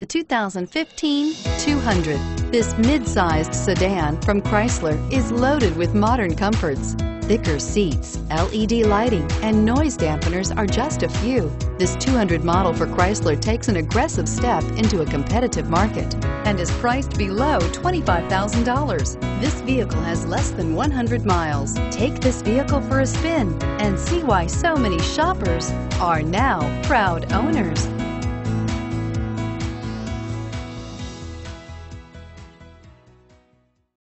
The 2015 200. This mid-sized sedan from Chrysler is loaded with modern comforts. Thicker seats, LED lighting, and noise dampeners are just a few. This 200 model for Chrysler takes an aggressive step into a competitive market and is priced below $25,000. This vehicle has less than 100 miles. Take this vehicle for a spin and see why so many shoppers are now proud owners.